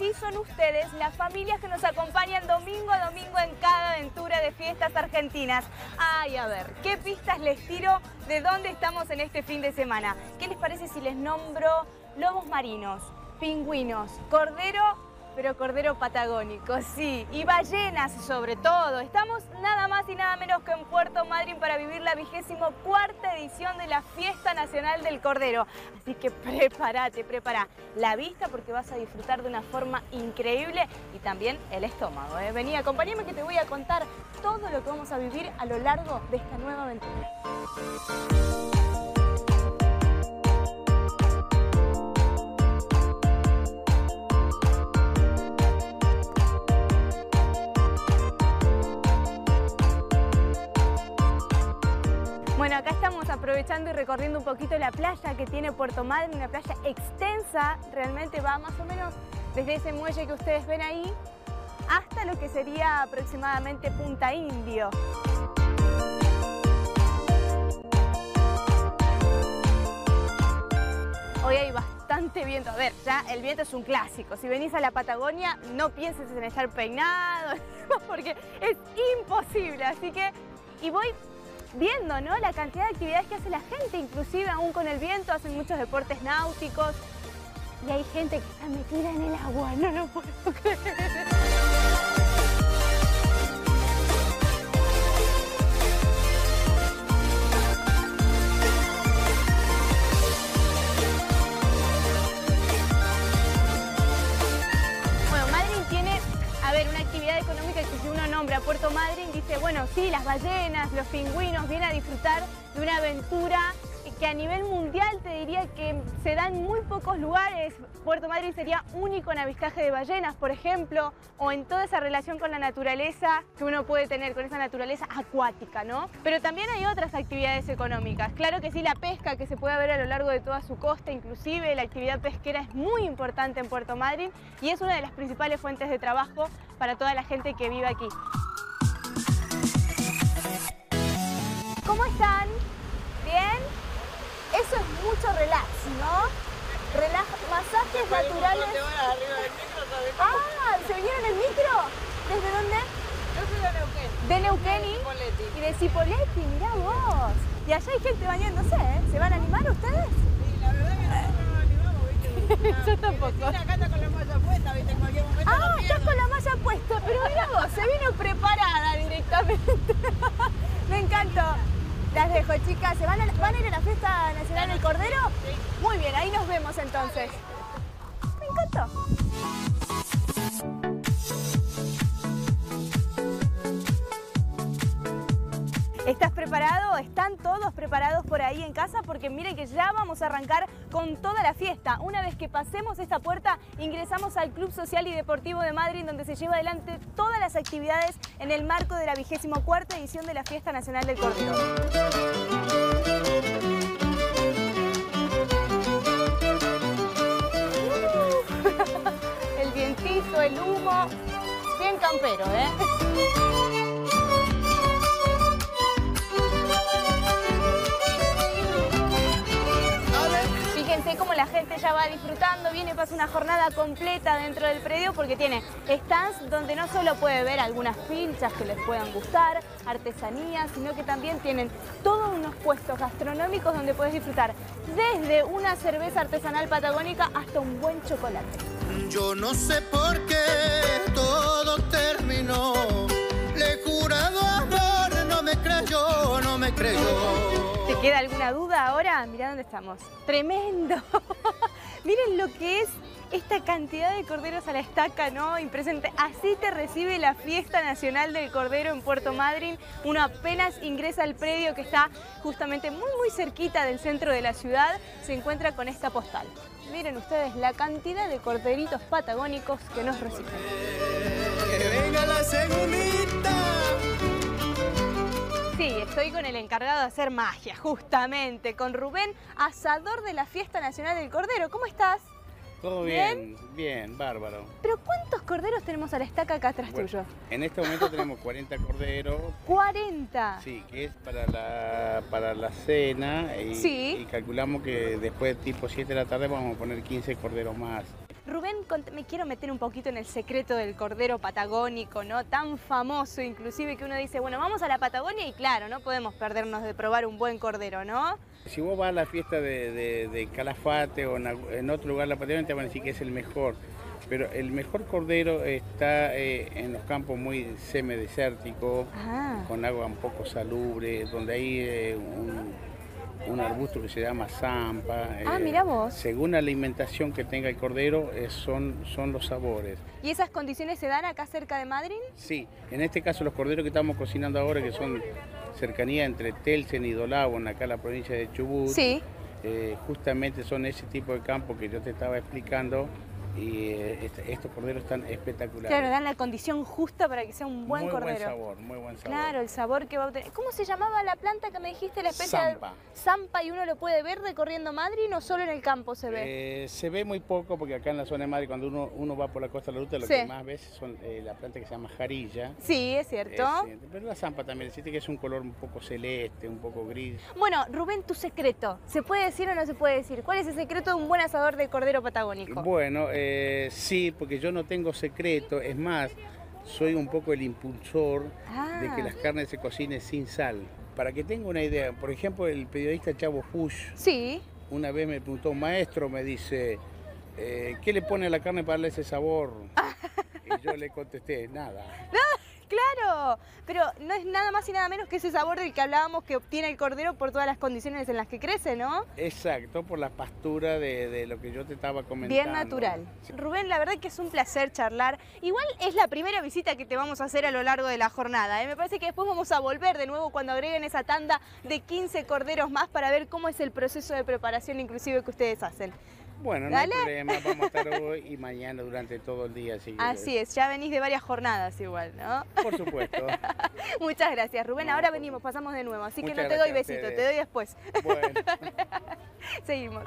y son ustedes las familias que nos acompañan domingo a domingo en cada aventura de fiestas argentinas. Ay, a ver, ¿qué pistas les tiro de dónde estamos en este fin de semana? ¿Qué les parece si les nombro lobos marinos, pingüinos, cordero pero cordero patagónico, sí, y ballenas sobre todo. Estamos nada más y nada menos que en Puerto Madryn para vivir la vigésimo cuarta edición de la Fiesta Nacional del Cordero. Así que prepárate, prepara la vista porque vas a disfrutar de una forma increíble y también el estómago. ¿eh? Vení, acompáñame que te voy a contar todo lo que vamos a vivir a lo largo de esta nueva aventura. Bueno, acá estamos aprovechando y recorriendo un poquito la playa que tiene Puerto Madryn, una playa extensa, realmente va más o menos desde ese muelle que ustedes ven ahí hasta lo que sería aproximadamente Punta Indio. Hoy hay bastante viento. A ver, ya el viento es un clásico. Si venís a la Patagonia, no pienses en estar peinado, porque es imposible. Así que, y voy viendo ¿no? la cantidad de actividades que hace la gente, inclusive aún con el viento, hacen muchos deportes náuticos. Y hay gente que está metida en el agua, no lo puedo creer. Puerto Madryn, dice, bueno, sí, las ballenas, los pingüinos, vienen a disfrutar de una aventura que a nivel mundial te diría que se da en muy pocos lugares. Puerto Madryn sería único en avistaje de ballenas, por ejemplo, o en toda esa relación con la naturaleza que uno puede tener, con esa naturaleza acuática, ¿no? Pero también hay otras actividades económicas. Claro que sí, la pesca que se puede ver a lo largo de toda su costa, inclusive la actividad pesquera es muy importante en Puerto Madryn y es una de las principales fuentes de trabajo para toda la gente que vive aquí. ¿Cómo están? Eso es mucho relax, ¿no? Relax, masajes naturales. Ah, ¿se vinieron en micro? ¿Desde dónde? Yo soy de Neuquén. De Neuquén y, Cipolletti. y de Cipolletti, mirá vos. Y allá hay gente bañándose, ¿eh? ¿Se van a animar ustedes? Sí, la verdad que nosotros nos animamos, ¿viste? Yo tampoco. Cristina acá está con la malla puesta, ¿viste? En cualquier momento Ah, estás con la malla puesta, pero mirá vos, se vino preparada directamente. Me encantó. Las dejo, chicas. ¿Se van a, van a ir a la Fiesta Nacional del Cordero? Muy bien, ahí nos vemos entonces. Me encantó. ¿Estás preparado? ¿Están todos preparados por ahí en casa? Porque miren que ya vamos a arrancar con toda la fiesta. Una vez que pasemos esta puerta, ingresamos al Club Social y Deportivo de Madrid, donde se lleva adelante todas las actividades en el marco de la vigésimo cuarta edición de la Fiesta Nacional del Cordero. El vientito, el humo, bien campero, ¿eh? Gente ya va disfrutando, viene, pasa una jornada completa dentro del predio porque tiene stands donde no solo puede ver algunas pinchas que les puedan gustar, artesanías, sino que también tienen todos unos puestos gastronómicos donde puedes disfrutar desde una cerveza artesanal patagónica hasta un buen chocolate. Yo no sé por qué todo terminó. Le he jurado amor, no me creyó, no me creyó. ¿Te queda alguna duda ahora? Mirá dónde estamos. ¡Tremendo! Miren lo que es esta cantidad de corderos a la estaca, ¿no? Impresionante. Así te recibe la Fiesta Nacional del Cordero en Puerto Madryn. Uno apenas ingresa al predio que está justamente muy, muy cerquita del centro de la ciudad. Se encuentra con esta postal. Miren ustedes la cantidad de corderitos patagónicos que nos reciben. Que venga la segundita. Sí, estoy con el encargado de hacer magia, justamente, con Rubén, asador de la Fiesta Nacional del Cordero. ¿Cómo estás? Todo bien, bien, bárbaro. Pero ¿cuántos corderos tenemos a la estaca acá atrás Bueno, tuyo? en este momento tenemos 40 corderos, 40. sí, que es para la, para la cena y, Sí. y calculamos que después tipo 7 de la tarde vamos a poner 15 corderos más. Rubén, me quiero meter un poquito en el secreto del cordero patagónico, ¿no? Tan famoso, inclusive que uno dice, bueno, vamos a la Patagonia y claro, no podemos perdernos de probar un buen cordero, ¿no? Si vos vas a la fiesta de, de- de Calafate o en otro lugar de la Patagonia, te van a decir que es el mejor. Pero el mejor cordero está eh, en los campos muy semidesérticos, Ah, con agua un poco salubre, donde hay eh, un, un arbusto que se llama zampa. Ah, eh, vos. Según la alimentación que tenga el cordero, eh, son, son los sabores. ¿y esas condiciones se dan acá cerca de Madrid? Sí, en este caso los corderos que estamos cocinando ahora, que son cercanía entre Telsen y Dolabon, acá en la provincia de Chubut, Sí. eh, justamente son ese tipo de campo que yo te estaba explicando y eh, este- estos corderos están espectaculares. Claro, dan la condición justa para que sea un buen muy cordero. buen sabor, muy buen sabor. Claro, el sabor que va a obtener. ¿Cómo se llamaba la planta que me dijiste? La especie Zampa. de zampa y uno lo puede ver recorriendo Madrid, no solo en el campo se ve. Eh, se ve muy poco porque acá en la zona de Madrid, cuando uno, uno va por la costa de la ruta, lo Sí. que más ves son eh, la planta que se llama jarilla. Sí, es cierto. Pero la zampa también, existe que es un color un poco celeste, un poco gris. Bueno, Rubén, tu secreto. ¿Se puede decir o no se puede decir? ¿Cuál es el secreto de un buen asador de cordero patagónico? Bueno, eh, sí, porque yo no tengo secreto, es más, soy un poco el impulsor Ah. de que las carnes se cocinen sin sal. Para que tenga una idea, por ejemplo, el periodista Chavo Fush Sí. una vez me preguntó, maestro, me dice, eh, ¿qué le pone a la carne para darle ese sabor? Y yo le contesté, nada. Claro, pero no es nada más y nada menos que ese sabor del que hablábamos que obtiene el cordero por todas las condiciones en las que crece, ¿no? Exacto, por la pastura de, de lo que yo te estaba comentando. Bien natural. Rubén, la verdad que es un placer charlar. Igual es la primera visita que te vamos a hacer a lo largo de la jornada. ¿eh? Me parece que después vamos a volver de nuevo cuando agreguen esa tanda de 15 corderos más para ver cómo es el proceso de preparación inclusive que ustedes hacen. Bueno, no Dale. hay problema, vamos a estar hoy y mañana durante todo el día. Así, que- Así es, ya venís de varias jornadas igual, ¿no? Por supuesto. Muchas gracias, Rubén. No, Ahora venimos, pasamos de nuevo, así que no te doy besito, te doy después. Bueno. Seguimos.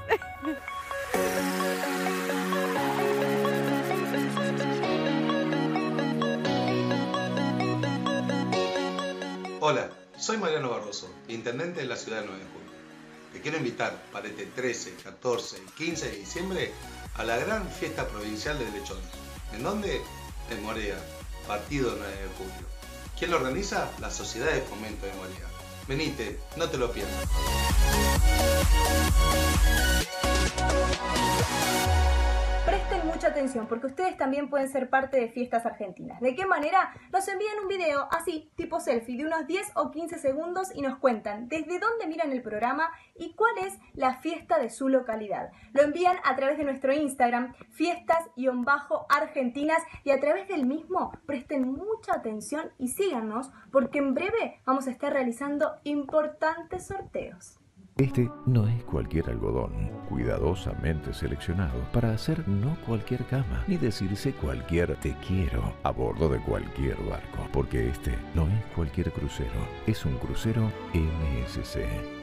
Hola, soy Mariano Barroso, intendente de la ciudad de 9 de julio. Te quiero invitar para este 13, 14 y 15 de diciembre a la gran fiesta provincial del lechón. ¿En dónde? En Morea, partido 9 de julio. ¿Quién lo organiza? La Sociedad de Fomento de Morea. Venite, no te lo pierdas. Presten mucha atención porque ustedes también pueden ser parte de fiestas argentinas. ¿De qué manera? Nos envían un video así, tipo selfie, de unos 10 o 15 segundos y nos cuentan desde dónde miran el programa y cuál es la fiesta de su localidad. Lo envían a través de nuestro Instagram, fiestas-argentinas y a través del mismo presten mucha atención y síganos porque en breve vamos a estar realizando importantes sorteos. Este no es cualquier algodón, cuidadosamente seleccionado para hacer no cualquier cama, ni decirse cualquier te quiero a bordo de cualquier barco, porque este no es cualquier crucero, es un crucero MSC.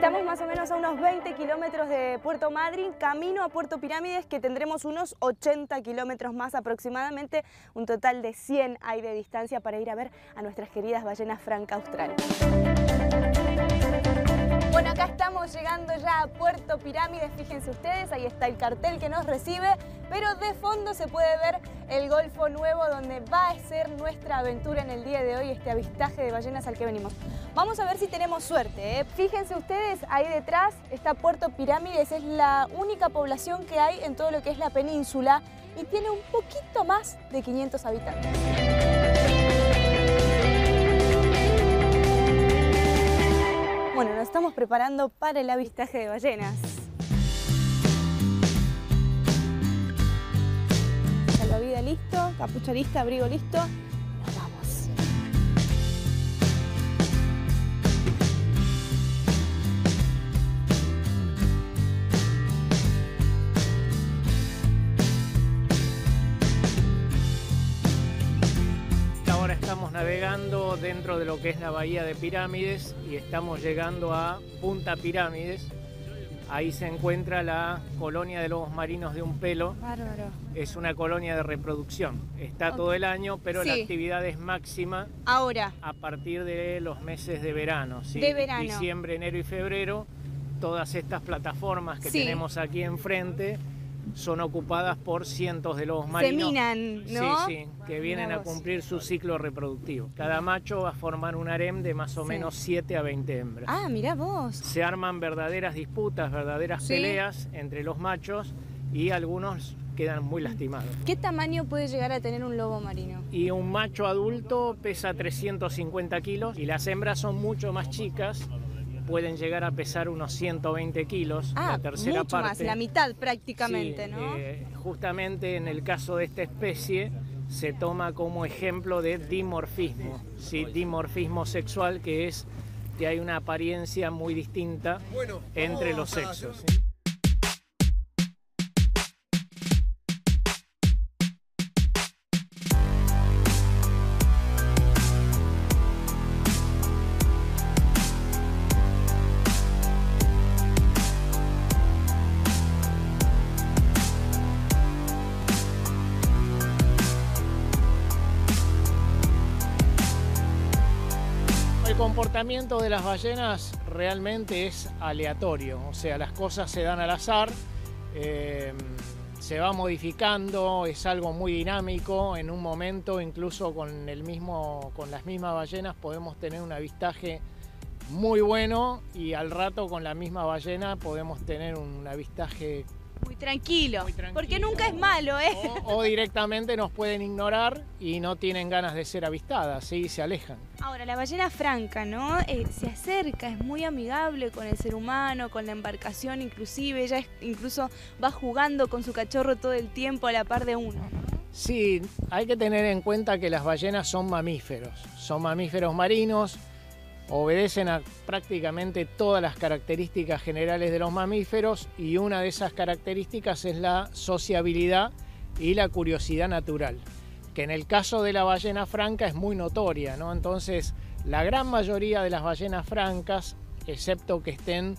Estamos más o menos a unos 20 kilómetros de Puerto Madryn, camino a Puerto Pirámides, que tendremos unos 80 kilómetros más aproximadamente, un total de 100 hay de distancia para ir a ver a nuestras queridas ballenas franca austral. Bueno, acá estamos llegando ya a Puerto Pirámides, fíjense ustedes, ahí está el cartel que nos recibe, pero de fondo se puede ver el Golfo Nuevo donde va a ser nuestra aventura en el día de hoy, este avistaje de ballenas al que venimos. Vamos a ver si tenemos suerte. ¿eh? Fíjense ustedes, ahí detrás está Puerto Pirámides, es la única población que hay en todo lo que es la península y tiene un poquito más de 500 habitantes. Bueno, nos estamos preparando para el avistaje de ballenas. Salvavidas listo, capucha lista, abrigo listo. Dentro de lo que es la bahía de Pirámides y estamos llegando a Punta Pirámides. Ahí se encuentra la colonia de lobos marinos de un pelo. Bárbaro. Es una colonia de reproducción. Está todo el año, pero la actividad es máxima Ahora, a partir de los meses de verano. ¿sí? De verano. Diciembre, enero y febrero todas estas plataformas que Sí. tenemos aquí enfrente son ocupadas por cientos de lobos Se marinos. minan, ¿no? Sí, sí, que vienen a cumplir su ciclo reproductivo. Cada macho va a formar un harem de más o Sí. menos 7 a 20 hembras. Ah, mirá vos. Se arman verdaderas disputas, verdaderas Sí. peleas entre los machos y algunos quedan muy lastimados. ¿Qué tamaño puede llegar a tener un lobo marino? Y un macho adulto pesa 350 kilos y las hembras son mucho más chicas, pueden llegar a pesar unos 120 kilos. Ah, la tercera mucho más, parte. la mitad prácticamente, Sí, ¿no? eh, justamente en el caso de esta especie se toma como ejemplo de dimorfismo, ¿sí? dimorfismo sexual que es que hay una apariencia muy distinta entre los sexos. ¿sí? El comportamiento de las ballenas realmente es aleatorio, o sea, las cosas se dan al azar, eh, se va modificando, es algo muy dinámico, en un momento incluso con, el mismo, con las mismas ballenas podemos tener un avistaje muy bueno y al rato con la misma ballena podemos tener un avistaje Muy tranquilo, Muy tranquilo. porque nunca es malo, ¿eh? o, o directamente nos pueden ignorar y no tienen ganas de ser avistadas, ¿sí? se alejan. Ahora, la ballena franca, ¿no? Eh, se acerca, es muy amigable con el ser humano, con la embarcación inclusive, ella es- incluso va jugando con su cachorro todo el tiempo a la par de uno. ¿no? Sí, hay que tener en cuenta que las ballenas son mamíferos, son mamíferos marinos, obedecen a prácticamente todas las características generales de los mamíferos y una de esas características es la sociabilidad y la curiosidad natural, que en el caso de la ballena franca es muy notoria, ¿no? Entonces, la gran mayoría de las ballenas francas, excepto que estén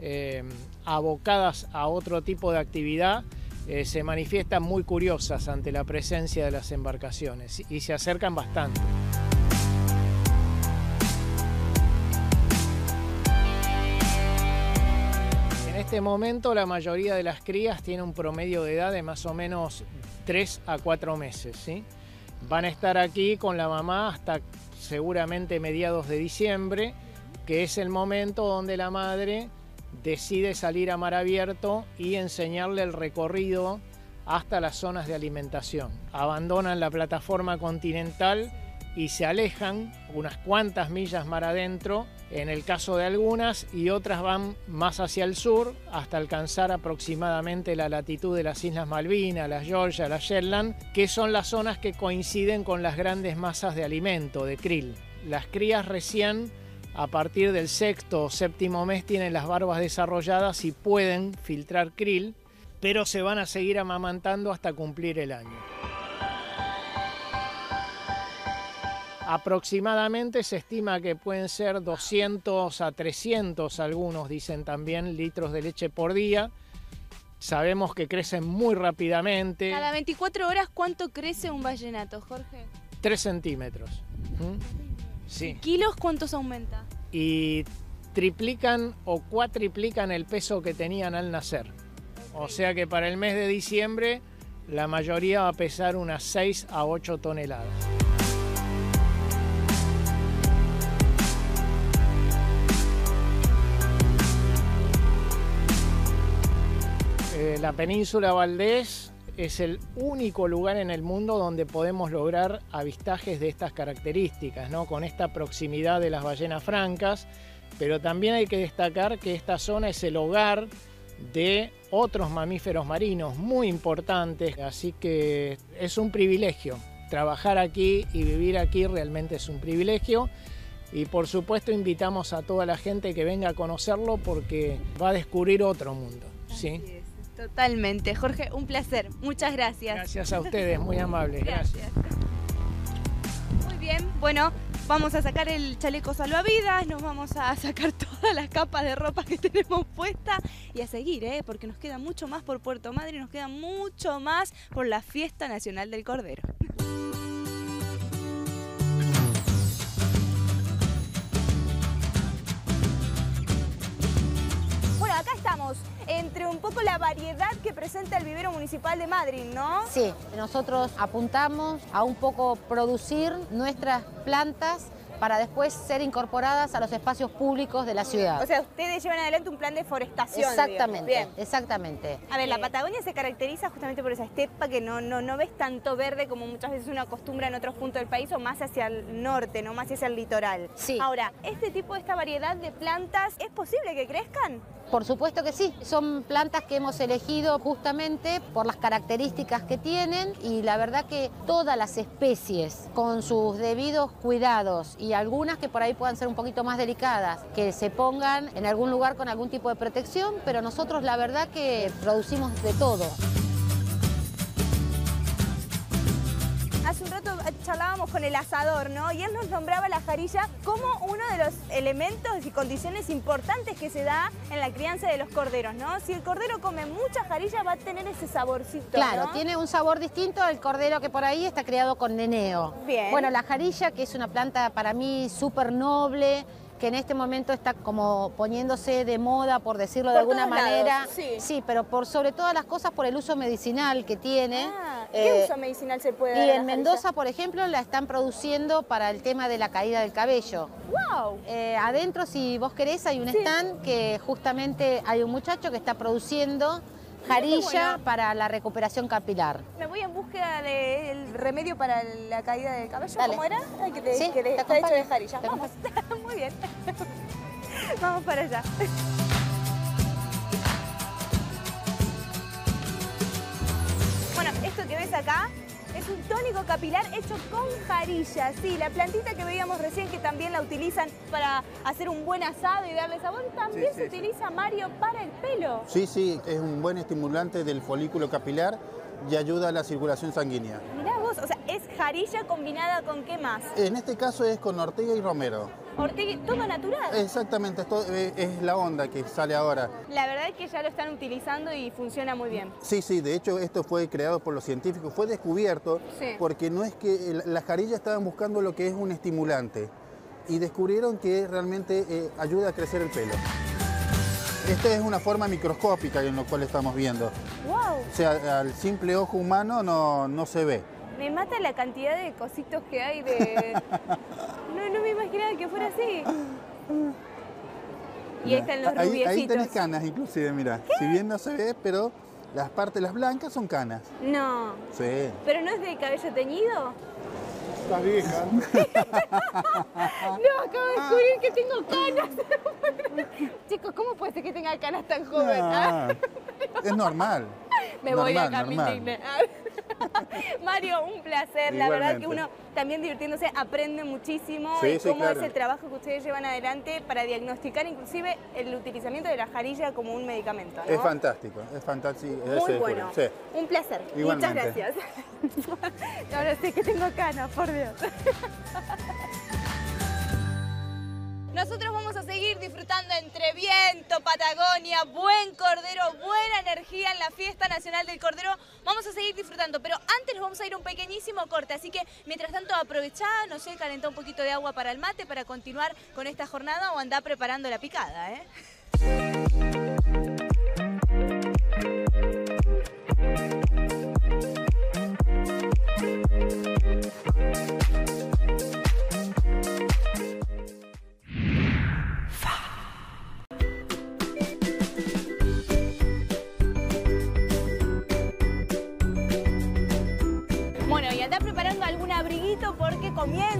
eh, abocadas a otro tipo de actividad, eh, se manifiestan muy curiosas ante la presencia de las embarcaciones y se acercan bastante. Este momento la mayoría de las crías tiene un promedio de edad de más o menos 3 a 4 meses. Van a estar aquí con la mamá hasta seguramente mediados de diciembre, que es el momento donde la madre decide salir a mar abierto y enseñarle el recorrido hasta las zonas de alimentación. Abandonan la plataforma continental y se alejan unas cuantas millas mar adentro, en el caso de algunas, y otras van más hacia el sur hasta alcanzar aproximadamente la latitud de las Islas Malvinas, las Georgia, las Shetland, que son las zonas que coinciden con las grandes masas de alimento, de krill. Las crías recién a partir del sexto o séptimo mes tienen las barbas desarrolladas y pueden filtrar krill, pero se van a seguir amamantando hasta cumplir el año. Aproximadamente se estima que pueden ser 200 a 300, algunos dicen también, litros de leche por día. Sabemos que crecen muy rápidamente, Cada 24 horas, ¿cuánto crece un vallenato, Jorge? 3 centímetros. ¿Mm? Sí. ¿Kilos cuántos aumenta? y triplican o cuatriplican el peso que tenían al nacer. O sea que para el mes de diciembre la mayoría va a pesar unas 6 a 8 toneladas. La península Valdés es el único lugar en el mundo donde podemos lograr avistajes de estas características, ¿no? con esta proximidad de las ballenas francas, pero también hay que destacar que esta zona es el hogar de otros mamíferos marinos muy importantes, así que es un privilegio. Trabajar aquí y vivir aquí realmente es un privilegio y por supuesto invitamos a toda la gente que venga a conocerlo porque va a descubrir otro mundo. ¿sí? Totalmente. Jorge, un placer. Muchas gracias. Gracias a ustedes, muy amables. Gracias. Muy bien, bueno, vamos a sacar el chaleco salvavidas, nos vamos a sacar todas las capas de ropa que tenemos puesta y a seguir, ¿eh? porque nos queda mucho más por Puerto Madre nos queda mucho más por la Fiesta Nacional del Cordero. La variedad que presenta el vivero municipal de Madrid, ¿no? Sí, nosotros apuntamos a un poco producir nuestras plantas para después ser incorporadas a los espacios públicos de la ciudad. O sea, ustedes llevan adelante un plan de forestación. exactamente. Bien. exactamente. A ver, la Eh, Patagonia se caracteriza justamente por esa estepa que no, no, no ves tanto verde como muchas veces uno acostumbra en otros puntos del país o más hacia el norte, no más hacia el litoral. Sí. Ahora, ¿este tipo, esta variedad de plantas, es posible que crezcan? Por supuesto que sí, son plantas que hemos elegido justamente por las características que tienen y la verdad que todas las especies con sus debidos cuidados y algunas que por ahí puedan ser un poquito más delicadas, que se pongan en algún lugar con algún tipo de protección, pero nosotros la verdad que producimos de todo. Hace un rato charlábamos con el asador, ¿no? Y él nos nombraba la jarilla como uno de los elementos y condiciones importantes que se da en la crianza de los corderos, ¿no? Si el cordero come mucha jarilla va a tener ese saborcito, Claro, ¿no? tiene un sabor distinto al cordero que por ahí está criado con neneo. Bien. Bueno, la jarilla, que es una planta para mí súper noble, que en este momento está como poniéndose de moda, por decirlo de alguna manera. lados, sí. sí, pero por sobre todas las cosas por el uso medicinal que tiene. Ah, ¿Qué Eh, uso medicinal se puede y dar la en Mendoza, por ejemplo, la están produciendo para el tema de la caída del cabello. ¡Wow! Eh, adentro, si vos querés, hay un Sí. stand que justamente hay un muchacho que está produciendo jarilla para la recuperación capilar. Me voy en búsqueda del remedio para la caída del cabello. Dale. ¿Cómo era? Ay, que te, Sí, que te está hecho de jarilla. Te Vamos. Muy bien. Vamos para allá. Bueno, esto que ves acá es un tónico capilar hecho con jarilla. Sí, la plantita que veíamos recién que también la utilizan para hacer un buen asado y darle sabor, también Sí, se sí, sí. utiliza, Mario, para el pelo. Sí, sí, es un buen estimulante del folículo capilar y ayuda a la circulación sanguínea. Mirá vos, o sea, es jarilla combinada con qué más? En este caso es con ortega y romero. Ortega, todo natural. Exactamente, esto eh, es la onda que sale ahora. La verdad es que ya lo están utilizando y funciona muy bien. Sí, sí, de hecho esto fue creado por los científicos, fue descubierto Sí. porque no es que las jarillas estaban buscando lo que es un estimulante y descubrieron que realmente eh, ayuda a crecer el pelo. Esta es una forma microscópica en lo cual estamos viendo. ¡Wow! O sea, al simple ojo humano no, no se ve. Me mata la cantidad de cositos que hay de... No, no me imaginaba que fuera así. Y ahí están los ahí, ahí rubiecitos. tenés canas inclusive, mira. Si bien no se ve, pero las partes, las blancas son canas. No. Sí. ¿Pero no es de cabello teñido? Estás vieja. No, acabo de descubrir que tengo canas. Chicos, ¿cómo puede ser que tenga canas tan joven? Ah, es normal. me voy normal, me normal. Mario, un placer. La verdad que uno también divirtiéndose aprende muchísimo Sí, y sí, cómo claro. es el trabajo que ustedes llevan adelante para diagnosticar inclusive el utilizamiento de la jarilla como un medicamento. ¿no? Es fantástico, es fantástico. Muy bueno. Sí. Un placer. Igualmente. Muchas gracias. Ahora sí que tengo canas, por Dios. Nosotros vamos a seguir disfrutando entre viento, Patagonia, buen cordero, buena energía en la fiesta nacional del cordero. Vamos a seguir disfrutando, pero antes vamos a ir un pequeñísimo corte, así que mientras tanto aprovechá, no sé, calentá un poquito de agua para el mate para continuar con esta jornada o andá preparando la picada, ¿eh?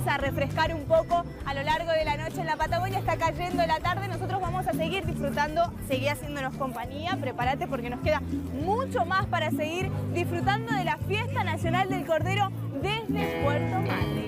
A refrescar un poco a lo largo de la noche en la Patagonia, está cayendo la tarde, nosotros vamos a seguir disfrutando, seguí haciéndonos compañía, prepárate porque nos queda mucho más para seguir disfrutando de la fiesta nacional del Cordero desde Puerto Madryn.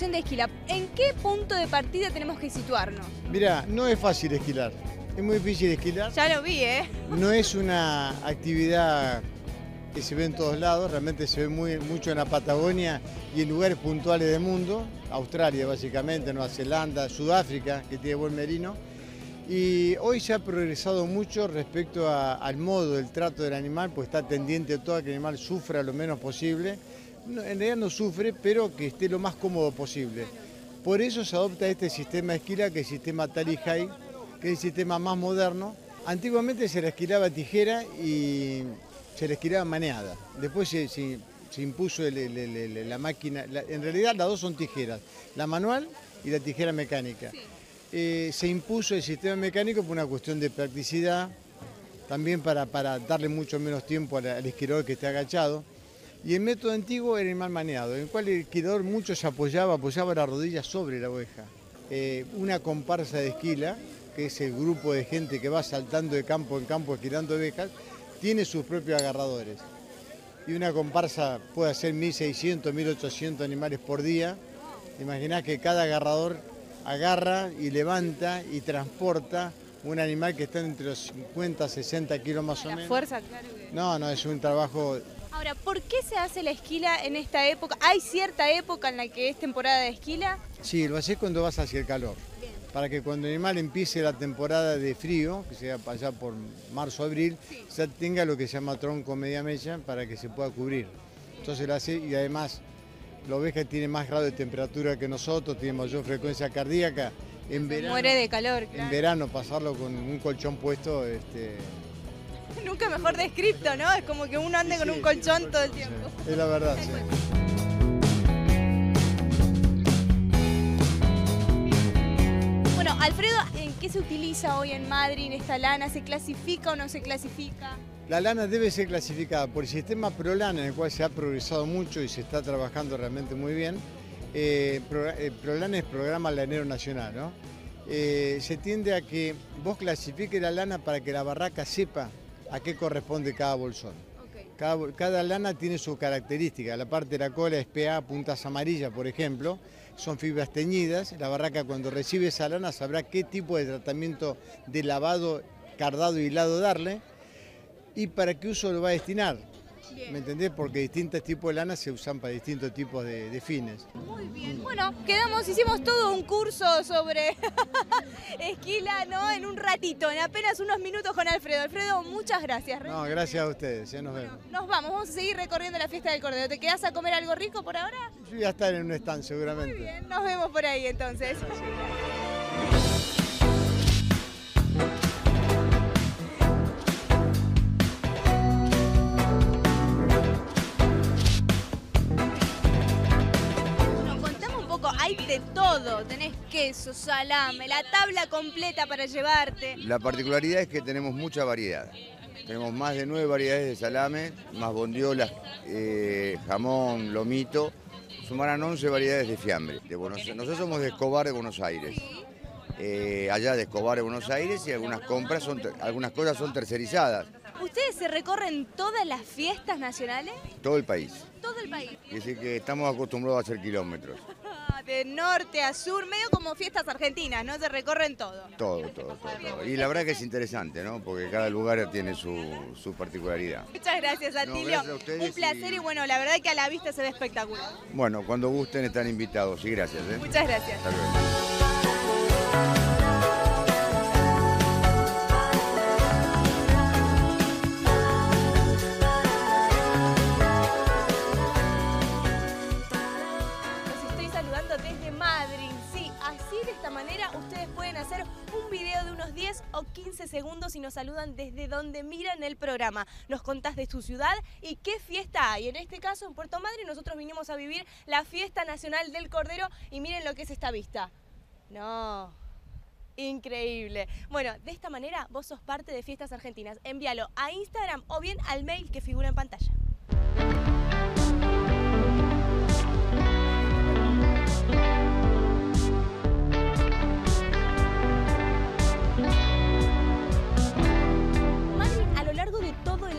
De esquila, ¿en qué punto de partida tenemos que situarnos? Mira, no es fácil esquilar. Es muy difícil esquilar. Ya lo vi, ¿eh? No es una actividad que se ve en todos lados, realmente se ve muy, mucho en la Patagonia y en lugares puntuales del mundo, Australia básicamente, Nueva Zelanda, Sudáfrica, que tiene buen merino. Y hoy se ha progresado mucho respecto a- al modo del trato del animal, pues está tendiente a todo a que el animal sufra lo menos posible. En realidad no sufre, pero que esté lo más cómodo posible. Por eso se adopta este sistema de esquila, que es el sistema High, que es el sistema más moderno. Antiguamente se la esquilaba tijera y se la esquilaba maneada. Después se, se- se impuso el- el- el- el- la máquina, la- en realidad las dos son tijeras, la manual y la tijera mecánica. Eh, se impuso el sistema mecánico por una cuestión de practicidad, también para, para darle mucho menos tiempo al, al esquilador que esté agachado. Y el método antiguo era el mal maneado, en el cual el esquilador mucho se apoyaba, apoyaba la rodilla sobre la oveja. Eh, una comparsa de esquila, que es el grupo de gente que va saltando de campo en campo esquilando ovejas, tiene sus propios agarradores. Y una comparsa puede hacer 1.600, 1.800 animales por día. Imaginás que cada agarrador agarra y levanta y transporta un animal que está entre los 50, 60 kilos más o La menos. fuerza, claro. que- No, no, es un trabajo Ahora, ¿por qué se hace la esquila en esta época? ¿Hay cierta época en la que es temporada de esquila? Sí, lo haces cuando vas hacia el calor. Para que cuando el animal empiece la temporada de frío, que sea allá por marzo, abril, ya tenga lo que se llama tronco media mecha para que se pueda cubrir. Entonces lo hace y además la oveja tiene más grado de temperatura que nosotros, tiene mayor frecuencia cardíaca. En verano, Muere de calor, en verano pasarlo con un colchón puesto, este, Nunca mejor descripto, ¿no? Es como que uno ande con un colchón todo el tiempo. es la verdad. sí. Bueno, Alfredo, ¿en qué se utiliza hoy en Madrid esta lana? ¿Se clasifica o no se clasifica? La lana debe ser clasificada por el sistema ProLana, en el cual se ha progresado mucho y se está trabajando realmente muy bien. Eh, Pro- eh, ProLana es Programa Lanero Nacional, ¿no? Eh, se tiende a que vos clasifiques la lana para que la barraca sepa a qué corresponde cada bolsón. Cada, cada lana tiene su característica. La parte de la cola es PA, puntas amarillas, por ejemplo. Son fibras teñidas. La barraca cuando recibe esa lana sabrá qué tipo de tratamiento de lavado, cardado y hilado darle y para qué uso lo va a destinar. ¿Me entendés? Porque distintos tipos de lana se usan para distintos tipos de, de fines. Muy bien. Bueno, quedamos, hicimos todo un curso sobre esquila, ¿no? En un ratito, en apenas unos minutos con Alfredo. Alfredo, muchas gracias. No, gracias a ustedes, ya nos vemos. Nos vamos, vamos a seguir recorriendo la fiesta del Cordero. ¿Te quedas a comer algo rico por ahora? Yo voy a estar en un stand seguramente. Nos vemos por ahí entonces. Todo. Tenés queso, salame, la tabla completa para llevarte. La particularidad es que tenemos mucha variedad. Tenemos más de nueve variedades de salame, más bondiolas, eh, jamón, lomito. Sumarán 11 variedades de fiambre. De Buenos- nosotros somos de Escobar de Buenos Aires. Eh, allá de Escobar de Buenos Aires y algunas compras son, algunas cosas son tercerizadas. ¿Ustedes se recorren todas las fiestas nacionales? Todo el país. Todo el país. Es decir, que estamos acostumbrados a hacer kilómetros. De norte a sur, medio como fiestas argentinas, ¿no? Se recorren todo. Todo, todo, todo, todo. Y la verdad que es interesante, ¿no? Porque cada lugar tiene su, su particularidad. Muchas gracias, Atilio. gracias a ustedes Un placer y... bueno, la verdad que a la vista se ve espectacular. Bueno, cuando gusten están invitados y gracias. ¿eh? Muchas gracias. Hasta luego. 10 o 15 segundos y nos saludan desde donde miran el programa. Nos contás de tu ciudad y qué fiesta hay. En este caso, en Puerto Madryn, nosotros vinimos a vivir la Fiesta Nacional del Cordero y miren lo que es esta vista. No. Increíble. Bueno, de esta manera vos sos parte de Fiestas Argentinas. Envíalo a Instagram o bien al mail que figura en pantalla.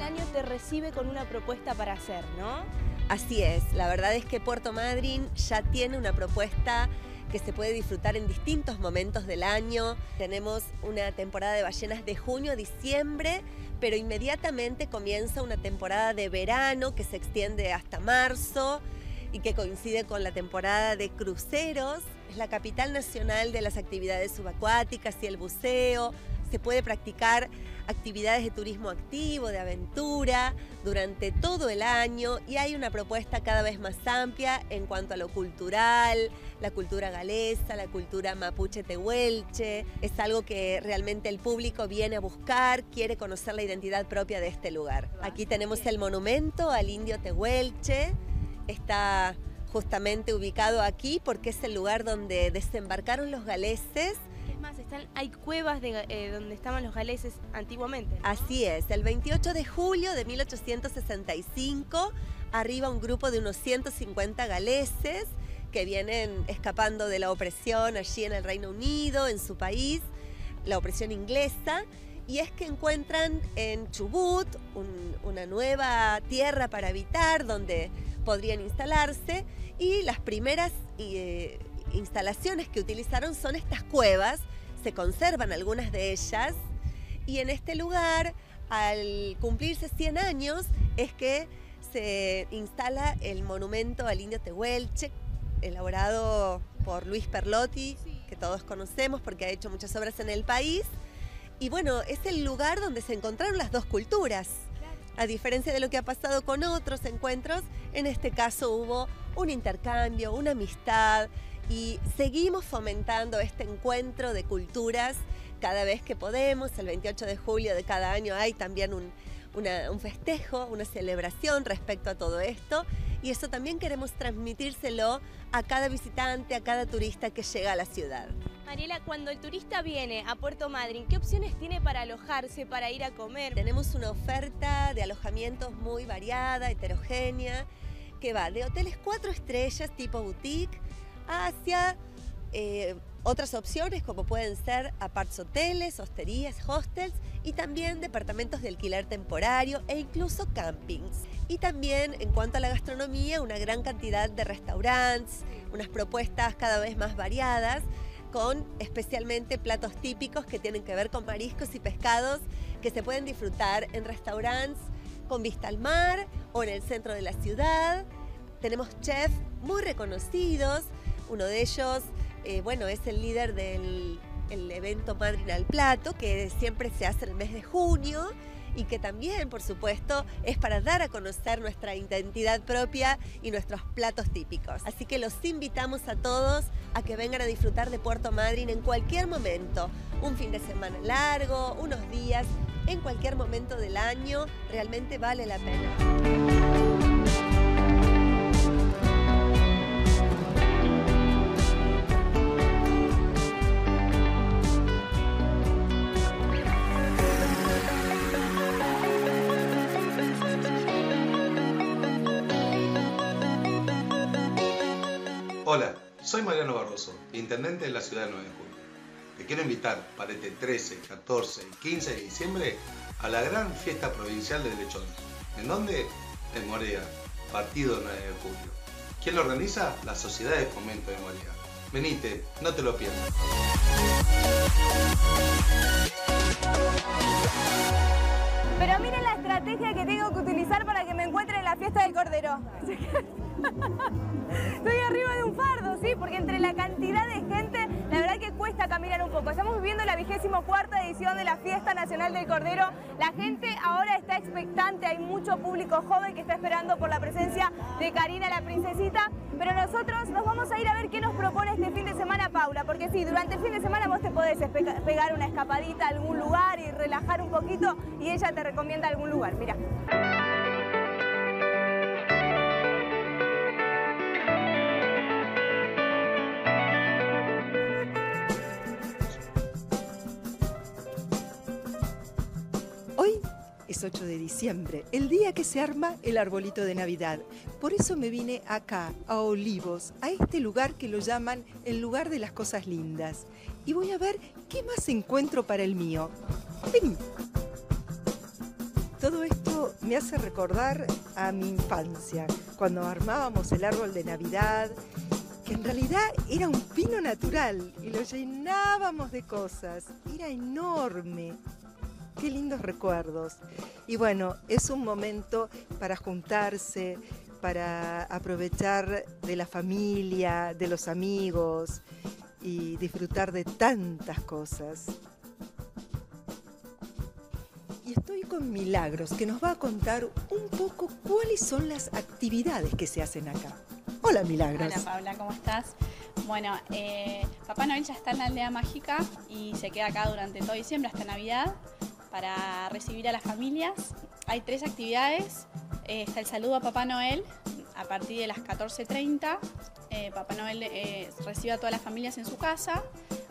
Año te recibe con una propuesta para hacer, ¿no? Así es, la verdad es que Puerto Madryn ya tiene una propuesta que se puede disfrutar en distintos momentos del año. Tenemos una temporada de ballenas de junio a diciembre, pero inmediatamente comienza una temporada de verano que se extiende hasta marzo y que coincide con la temporada de cruceros. Es la capital nacional de las actividades subacuáticas y el buceo. Se puede practicar actividades de turismo activo, de aventura, durante todo el año y hay una propuesta cada vez más amplia en cuanto a lo cultural, la cultura galesa, la cultura mapuche tehuelche. Es algo que realmente el público viene a buscar, quiere conocer la identidad propia de este lugar. Aquí tenemos el monumento al indio tehuelche. Está justamente ubicado aquí porque es el lugar donde desembarcaron los galeses más, están, hay cuevas eh, donde estaban los galeses antiguamente. Así es, el 28 de julio de 1865 arriba un grupo de unos 150 galeses que vienen escapando de la opresión allí en el Reino Unido, en su país, la opresión inglesa, y es que encuentran en Chubut una nueva tierra para habitar donde podrían instalarse y las primeras eh, instalaciones que utilizaron son estas cuevas, se conservan algunas de ellas y en este lugar, al cumplirse 100 años, es que se instala el monumento al indio Tehuelche, elaborado por Luis Perlotti, que todos conocemos porque ha hecho muchas obras en el país. Y bueno, es el lugar donde se encontraron las dos culturas. A diferencia de lo que ha pasado con otros encuentros, en este caso hubo un intercambio, una amistad, y seguimos fomentando este encuentro de culturas cada vez que podemos. El 28 de julio de cada año hay también un, festejo, una celebración respecto a todo esto y eso también queremos transmitírselo a cada visitante, a cada turista que llega a la ciudad. Mariela, cuando el turista viene a Puerto Madryn, ¿qué opciones tiene para alojarse, para ir a comer? Tenemos una oferta de alojamientos muy variada, heterogénea, que va de hoteles cuatro estrellas tipo boutique hacia eh, otras opciones como pueden ser aparts hoteles, hosterías, hostels y también departamentos de alquiler temporario e incluso campings. Y también en cuanto a la gastronomía, una gran cantidad de restaurantes, unas propuestas cada vez más variadas con especialmente platos típicos que tienen que ver con mariscos y pescados que se pueden disfrutar en restaurantes con vista al mar o en el centro de la ciudad. Tenemos chefs muy reconocidos uno de ellos, eh, bueno, es el líder del evento Madrid al Plato, que siempre se hace en el mes de junio y que también, por supuesto, es para dar a conocer nuestra identidad propia y nuestros platos típicos. Así que los invitamos a todos a que vengan a disfrutar de Puerto Madryn en cualquier momento, un fin de semana largo, unos días, en cualquier momento del año, realmente vale la pena. Soy Mariano Barroso, intendente de la ciudad de 9 de julio. Te quiero invitar para este 13, 14 y 15 de diciembre a la gran fiesta provincial del lechón. ¿En dónde? En Morea, partido 9 de julio. ¿Quién lo organiza? La Sociedad de Fomento de Morea. Venite, no te lo pierdas. Pero miren la estrategia que tengo que utilizar para que encuentren en la fiesta del Cordero. Estoy arriba de un fardo, sí, porque entre la cantidad de gente, la verdad que cuesta caminar un poco. Estamos viviendo la vigésimo cuarta edición de la Fiesta Nacional del Cordero. La gente ahora está expectante, hay mucho público joven que está esperando por la presencia de Karina la Princesita, pero nosotros nos vamos a ir a ver qué nos propone este fin de semana Paula, porque sí, durante el fin de semana vos te podés pegar una escapadita a algún lugar y relajar un poquito y ella te recomienda algún lugar. Mira. Hoy es 8 de diciembre, el día que se arma el arbolito de Navidad. Por eso me vine acá, a Olivos, a este lugar que lo llaman el lugar de las cosas lindas. Y voy a ver qué más encuentro para el mío. Vení. Todo esto me hace recordar a mi infancia, cuando armábamos el árbol de Navidad, que en realidad era un pino natural y lo llenábamos de cosas. Era enorme. Qué lindos recuerdos. Y bueno, es un momento para juntarse para aprovechar de la familia, de los amigos y disfrutar de tantas cosas. Y estoy con Milagros, que nos va a contar un poco cuáles son las actividades que se hacen acá. Hola Milagros. Hola Paula, ¿cómo estás? Bueno, eh, Papá Noel ya está en la aldea mágica y se queda acá durante todo diciembre hasta Navidad para recibir a las familias. Hay tres actividades. Eh, está el saludo a Papá Noel a partir de las 14.30. Eh, Papá Noel eh, recibe a todas las familias en su casa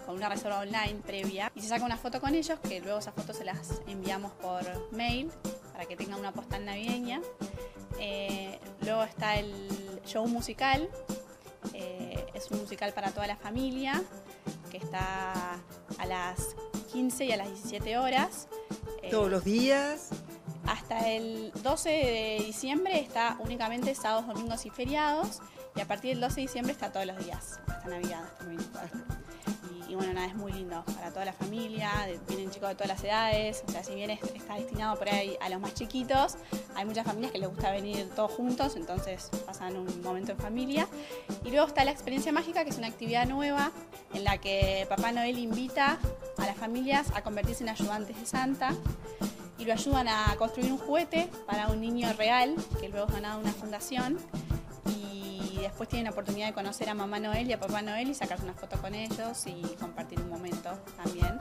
con una reserva online previa y se saca una foto con ellos que luego esas fotos se las enviamos por mail para que tengan una postal navideña. Eh, luego está el show musical, eh, es un musical para toda la familia que está a las 15 y a las 17 horas. Eh, Todos los días. hasta el 12 de diciembre está únicamente sábados, domingos y feriados. Y a partir del 12 de diciembre está todos los días, hasta Navidad, hasta el 24. Y, bueno, nada, es muy lindo para toda la familia, vienen chicos de todas las edades. O sea, si bien es- está destinado por ahí a los más chiquitos, hay muchas familias que les gusta venir todos juntos, entonces pasan un momento en familia. Y luego está la experiencia mágica, que es una actividad nueva en la que Papá Noel invita a las familias a convertirse en ayudantes de Santa y lo ayudan a construir un juguete para un niño real que luego es donado a una fundación y después tienen la oportunidad de conocer a Mamá Noel y a Papá Noel y sacarse una foto con ellos y compartir un momento también.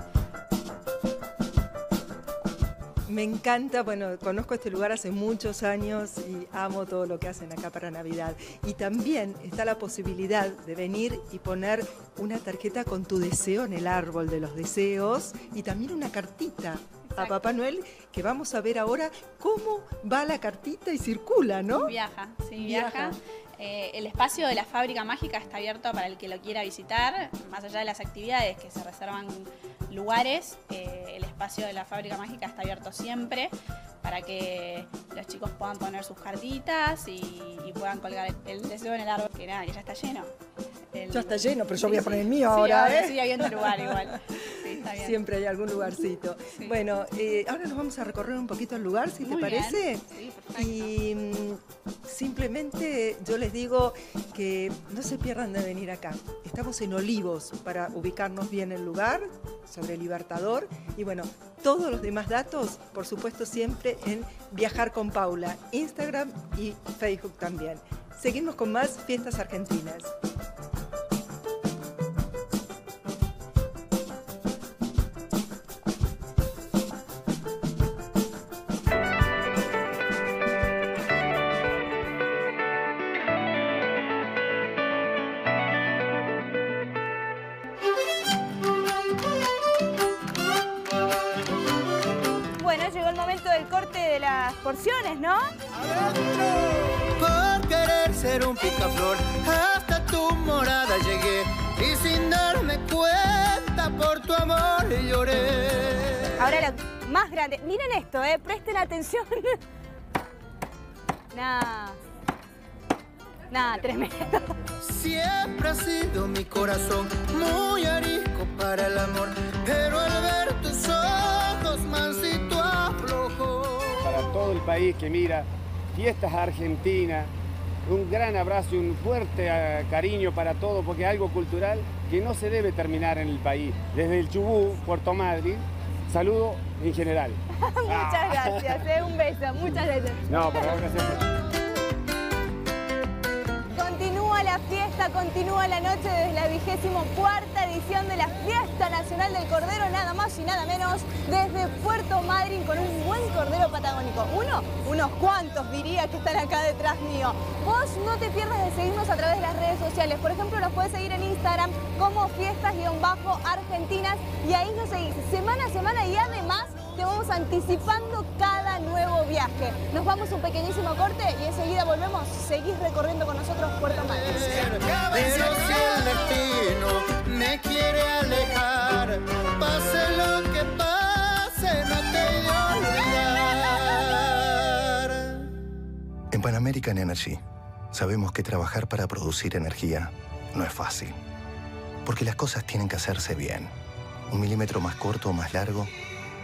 Me encanta, bueno, conozco este lugar hace muchos años y amo todo lo que hacen acá para Navidad. Y también está la posibilidad de venir y poner una tarjeta con tu deseo en el árbol de los deseos y también una cartita a Papá Noel que vamos a ver ahora cómo va la cartita y circula, ¿no? Viaja, sí, Viaja. viaja. Eh, el espacio de la fábrica mágica está abierto para el que lo quiera visitar, más allá de las actividades que se reservan lugares, eh, el espacio de la fábrica mágica está abierto siempre para que los chicos puedan poner sus cartitas y, y puedan colgar el, el deseo en el árbol, que nada, que ya está lleno. El- Ya está lleno, pero yo voy a poner el mío Sí, ahora ¿eh? Sigue habiendo lugar igual. Sí, está bien. Siempre hay algún lugarcito. Bueno, eh, ahora nos vamos a recorrer un poquito el lugar, si te bien. parece. y simplemente yo les digo que no se pierdan de venir acá. Estamos en Olivos para ubicarnos bien el lugar, sobre Libertador. Y bueno, todos los demás datos, por supuesto, siempre en Viajar con Paula, Instagram y Facebook también. Seguimos con más fiestas argentinas. Grande. Miren esto, eh, presten atención. Nah. Nah, tremendo. Siempre ha sido mi corazón muy arisco para el amor. Pero al ver tus ojos, mansito aflojó. para todo el país que mira Fiestas Argentinas. Un gran abrazo y un fuerte eh, cariño para todo, porque es algo cultural que no se debe terminar en el país. Desde el Chubú, Puerto Madryn, saludo en general. muchas gracias, eh, un beso, muchas gracias. No, por favor, gracias. La fiesta, continúa la noche desde la vigésimo cuarta edición de la Fiesta Nacional del Cordero, nada más y nada menos, desde Puerto Madryn con un buen cordero patagónico. Uno, unos cuantos diría que están acá detrás mío. Vos no te pierdas de seguirnos a través de las redes sociales. Por ejemplo, nos puedes seguir en Instagram como fiestas-argentinas y ahí nos seguís semana a semana y además te vamos anticipando cada nuevo viaje. Nos vamos un pequeñísimo corte y enseguida volvemos. Seguís recorriendo con nosotros Puerto Madryn. Pero si el destino me quiere alejar, pase lo que pase, no te olvidar. En Pan American Energy sabemos que trabajar para producir energía no es fácil. Porque las cosas tienen que hacerse bien. Un milímetro más corto o más largo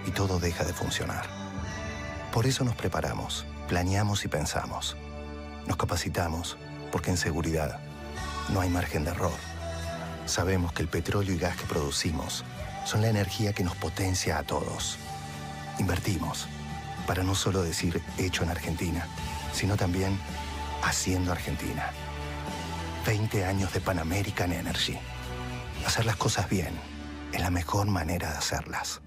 y todo deja de funcionar. Por eso nos preparamos, planeamos y pensamos. Nos capacitamos porque en seguridad no hay margen de error. Sabemos que el petróleo y gas que producimos son la energía que nos potencia a todos. Invertimos para no solo decir hecho en Argentina, sino también haciendo Argentina. 20 años de Pan American Energy. Hacer las cosas bien es la mejor manera de hacerlas.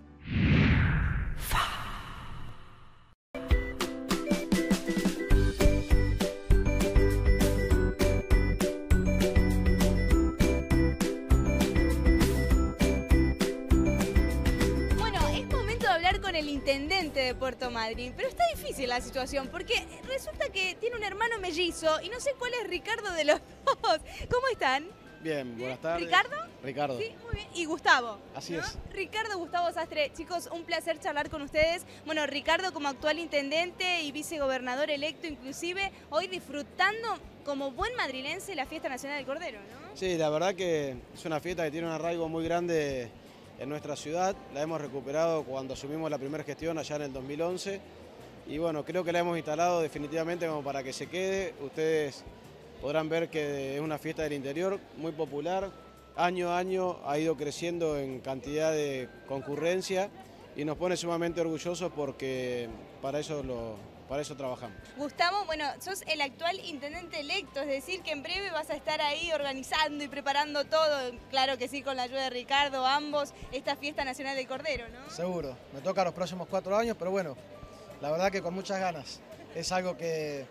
De Puerto Madryn, pero está difícil la situación porque resulta que tiene un hermano mellizo y no sé cuál es Ricardo de los dos. ¿Cómo están? Bien, buenas tardes. ¿Ricardo? Ricardo. Sí, muy bien. Y Gustavo. Así ¿no? es. Ricardo Gustavo Sastre, chicos, un placer charlar con ustedes. Bueno, Ricardo como actual intendente y vicegobernador electo inclusive, hoy disfrutando como buen madrilense la Fiesta Nacional del Cordero, ¿no? Sí, la verdad que es una fiesta que tiene un arraigo muy grande en nuestra ciudad. La hemos recuperado cuando asumimos la primera gestión allá en el 2011. Y bueno, creo que la hemos instalado definitivamente como para que se quede. Ustedes podrán ver que es una fiesta del interior muy popular. Año a año ha ido creciendo en cantidad de concurrencia y nos pone sumamente orgullosos porque para eso, lo, para eso trabajamos. Gustavo, bueno, sos el actual intendente electo, es decir, que en breve vas a estar ahí organizando y preparando todo, claro que sí, con la ayuda de Ricardo, ambos, esta fiesta nacional del Cordero, ¿no? Seguro, me toca los próximos cuatro años, pero bueno, la verdad que con muchas ganas. Es algo que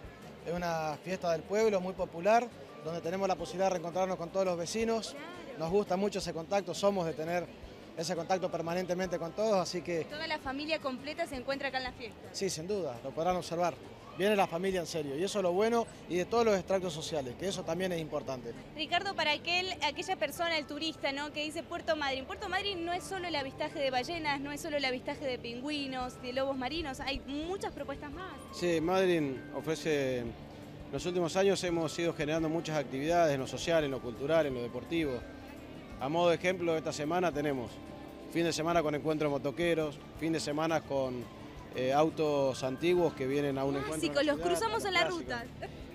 es una fiesta del pueblo muy popular, donde tenemos la posibilidad de reencontrarnos con todos los vecinos. Nos gusta mucho ese contacto, somos de tener ese contacto permanentemente con todos, así que Toda la familia completa se encuentra acá en la fiesta. sí, sin duda, lo podrán observar. Viene la familia en serio, y eso es lo bueno, y de todos los extractos sociales, que eso también es importante. Ricardo, para aquel, aquella persona, el turista, ¿no? que dice Puerto Madryn. Puerto Madryn no es solo el avistaje de ballenas, no es solo el avistaje de pingüinos, de lobos marinos, hay muchas propuestas más. Sí, Madrid ofrece, en los últimos años hemos ido generando muchas actividades en lo social, en lo cultural, en lo deportivo. A modo de ejemplo, esta semana tenemos fin de semana con encuentros motoqueros, fin de semana con eh, autos antiguos que vienen a un encuentro. Clásicos, los cruzamos en la clásicos. ruta.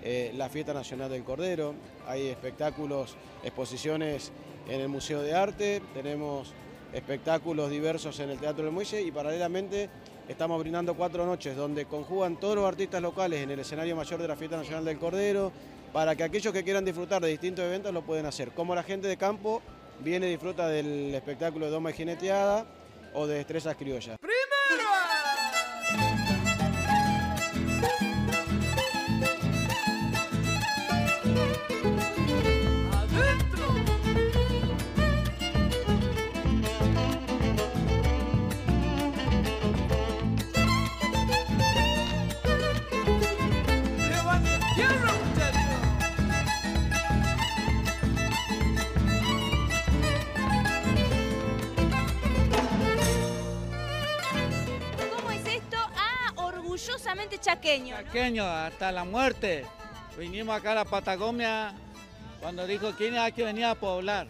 Eh, la Fiesta Nacional del Cordero, hay espectáculos, exposiciones en el Museo de Arte, tenemos espectáculos diversos en el Teatro del Muelle y paralelamente estamos brindando cuatro noches donde conjugan todos los artistas locales en el escenario mayor de la Fiesta Nacional del Cordero para que aquellos que quieran disfrutar de distintos eventos lo pueden hacer. Como la gente de campo viene y disfruta del espectáculo de Doma y Jineteada o de Destrezas Criollas. Chaqueño. hasta la muerte. Vinimos acá a la Patagonia cuando dijo quién hay que venir a poblar,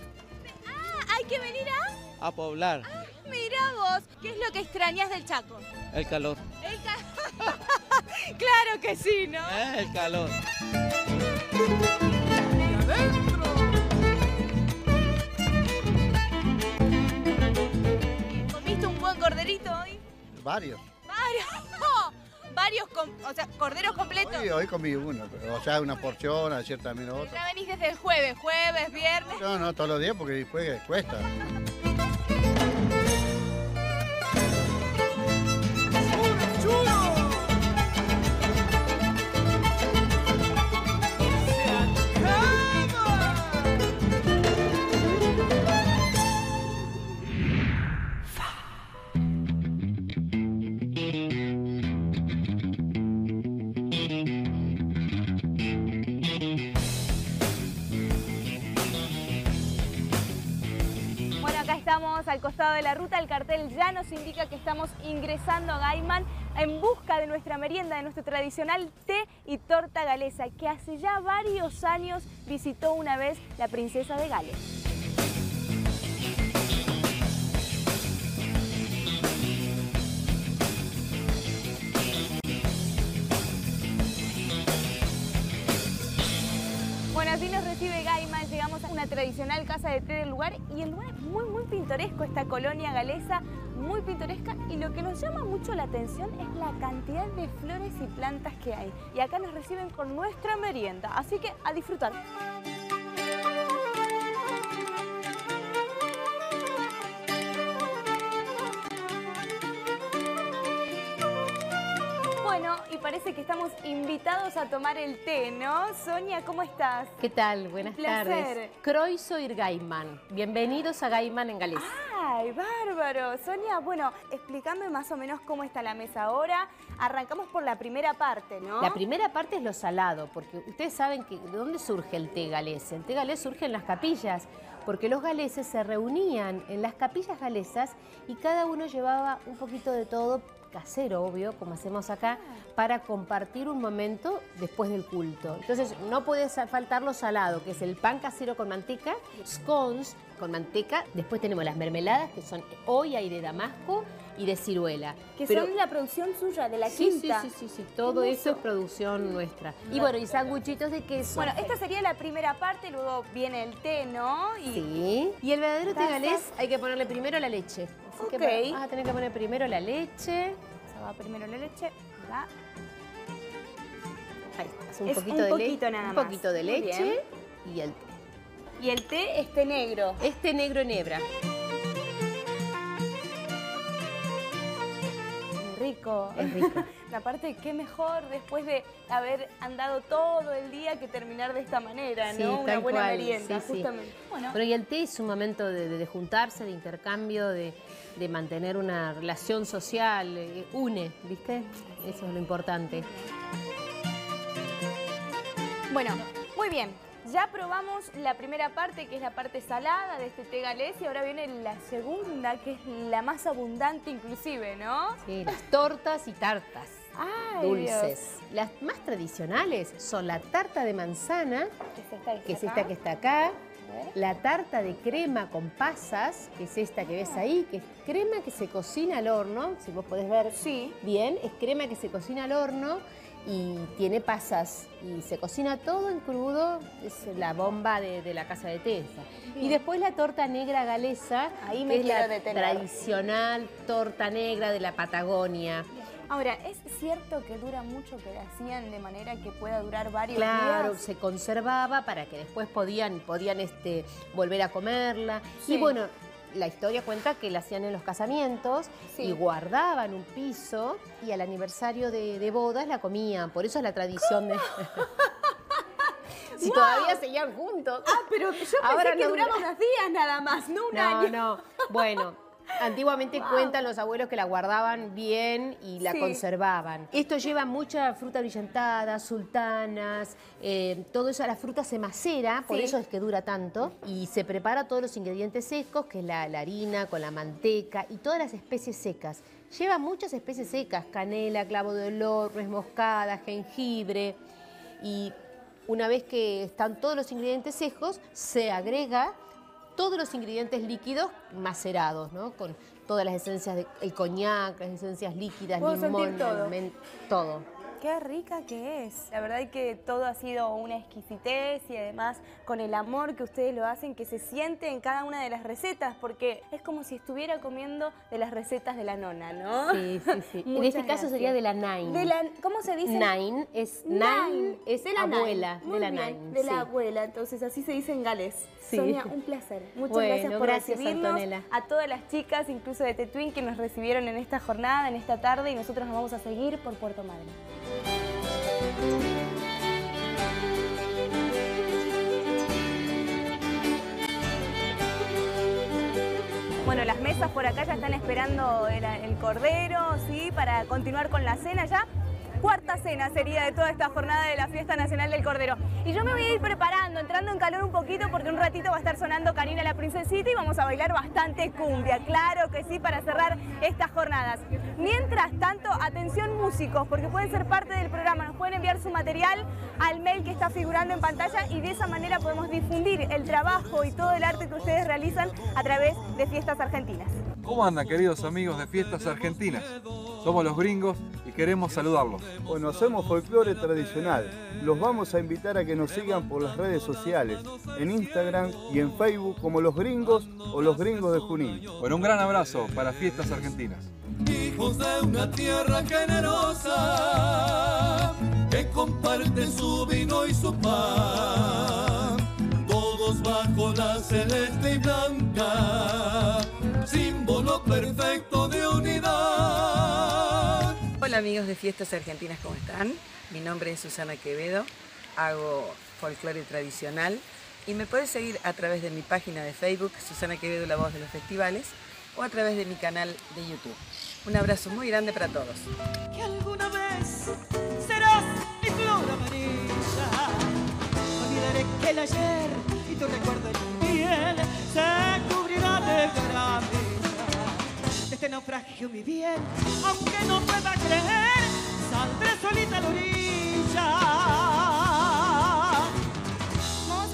Ah, hay que venir a... a poblar Mirá vos, ¿qué es lo que extrañas del Chaco? el calor, El ca- claro que sí, ¿no? ¿eh? el calor. ¿Comiste un buen corderito hoy? Varios. Varios. Varios, com- o sea, corderos completos. Hoy, hoy comí uno, pero o sea, una porción, ayer también otra. Ya venís desde el jueves, jueves, viernes. No, no, todos los días porque después cuesta. Ya nos indica que estamos ingresando a Gaiman en busca de nuestra merienda, de nuestro tradicional té y torta galesa, que hace ya varios años visitó una vez la princesa de Gales. Bueno, así nos recibe Gaima, llegamos a una tradicional casa de té del lugar y el lugar es muy, muy pintoresco, esta colonia galesa muy pintoresca y lo que nos llama mucho la atención es la cantidad de flores y plantas que hay. Y acá nos reciben con nuestra merienda, así que a disfrutar. Parece que estamos invitados a tomar el té, ¿no? Sonia, ¿cómo estás? ¿Qué tal? Buenas tardes. Croisoir Gaiman. Bienvenidos a Gaiman en Galés. ¡Ay, bárbaro! Sonia, bueno, explícame más o menos cómo está la mesa ahora. Arrancamos por la primera parte, ¿no? La primera parte es lo salado, porque ustedes saben que de dónde surge el té galés. El té galés surge en las capillas, porque los galeses se reunían en las capillas galesas y cada uno llevaba un poquito de todo casero, obvio, como hacemos acá, para compartir un momento después del culto. Entonces, no puede faltar lo salado, que es el pan casero con manteca, scones con manteca, después tenemos las mermeladas, que son hoy hay de damasco y de ciruela. Que Pero- son la producción suya, de la Sí, quinta. Sí, sí, sí, sí, todo eso es producción nuestra. Y bueno, y sanguchitos de queso. Bueno, esta sería la primera parte, luego viene el té, ¿no? Y Sí. Y el verdadero té galés hay que ponerle primero la leche. Así Ok. que vas a tener que poner primero la leche. Se va primero la leche, va. Ahí está, un Es poquito un de poquito leche. nada un más. poquito de leche y el té. Y el té este negro. Este negro en hebra. Rico. Es rico. Aparte, qué mejor después de haber andado todo el día que terminar de esta manera, Sí, ¿no? Una buena cual, merienda, sí, sí. justamente. Bueno, Bueno, y el té es un momento de, de- de juntarse, de intercambio, de, de mantener una relación social, eh, une, ¿viste? Eso es lo importante. Bueno, muy bien. Ya probamos la primera parte, que es la parte salada de este té galés, y ahora viene la segunda, que es la más abundante inclusive, ¿no? Sí, las tortas y tartas. Ay, dulces. Las más tradicionales son la tarta de manzana, que es esta que está acá, la tarta de crema con pasas, que es esta que ves ahí, que es crema que se cocina al horno, si vos podés ver bien, es crema que se cocina al horno y tiene pasas y se cocina todo en crudo, es la bomba de, de la casa de té. esa. Y después la torta negra galesa, Ahí que me es la detener. tradicional torta negra de la Patagonia. Ahora, ¿es cierto que dura mucho que la hacían de manera que pueda durar varios Claro, días? se conservaba para que después podían, podían este, volver a comerla. Sí. Y bueno, la historia cuenta que la hacían en los casamientos Sí. y guardaban un piso y al aniversario de, de bodas la comían. Por eso es la tradición de... si ¡Guau! todavía seguían juntos. Ah, pero yo pensé Ahora que no duraba dura- unos días nada más, no un No, año. no. Bueno, antiguamente cuentan los abuelos que la guardaban bien y la Sí. conservaban. Esto lleva mucha fruta brillantada, sultanas, eh, todo eso, la fruta se macera, por Sí. eso es que dura tanto, y se prepara todos los ingredientes secos, que es la, la harina con la manteca y todas las especies secas. Lleva muchas especies secas, canela, clavo de olor, nuez moscada, jengibre, y una vez que están todos los ingredientes secos, se agrega todos los ingredientes líquidos macerados, ¿no? Con todas las esencias del coñac, las esencias líquidas, limón, todo. todo. Qué rica que es. La verdad es que todo ha sido una exquisitez y además con el amor que ustedes lo hacen, que se siente en cada una de las recetas, porque es como si estuviera comiendo de las recetas de la nona, ¿no? Sí, sí, sí. en este caso sería de la Nine. De la, ¿Cómo se dice? Nine es Nine, es de la abuela. Muy de la bien, Nine. De sí. la abuela, entonces así se dice en galés. Sí. Sonia, un placer. Muchas Bueno, gracias por gracias, recibirnos. Antonella. A todas las chicas, incluso de Tetuín, que nos recibieron en esta jornada, en esta tarde, y nosotros nos vamos a seguir por Puerto Madryn. Bueno, las mesas por acá ya están esperando el, el cordero, ¿sí? Para continuar con la cena ya. Cuarta cena sería de toda esta jornada de la Fiesta Nacional del Cordero. Y yo me voy a ir preparando, entrando en calor un poquito, porque un ratito va a estar sonando Karina la Princesita y vamos a bailar bastante cumbia. Claro que sí, para cerrar estas jornadas. Mientras tanto, atención músicos, porque pueden ser parte del programa. Nos pueden enviar su material al mail que está figurando en pantalla y de esa manera podemos difundir el trabajo y todo el arte que ustedes realizan a través de Fiestas Argentinas. ¿Cómo andan queridos amigos de Fiestas Argentinas? Somos los gringos y queremos saludarlos. Bueno, hacemos folclore tradicional. Los vamos a invitar a que nos sigan por las redes sociales, en Instagram y en Facebook como Los Gringos o Los Gringos de Junín. Bueno, un gran abrazo para Fiestas Argentinas. Hijos de una tierra generosa que comparte su vino y su pan, todos bajo la celeste y blanca, símbolo perfecto de unidad. Hola amigos de Fiestas Argentinas, ¿cómo están? Mi nombre es Susana Quevedo, hago folclore tradicional y me puedes seguir a través de mi página de Facebook, Susana Quevedo, la voz de los festivales, o a través de mi canal de YouTube. Un abrazo muy grande para todos. que alguna vez serás mi flor amarilla. Olvidaré que el ayer y tu recuerdo en mi piel este naufragio, mi bien, aunque no pueda creer, saldré solita a la orilla.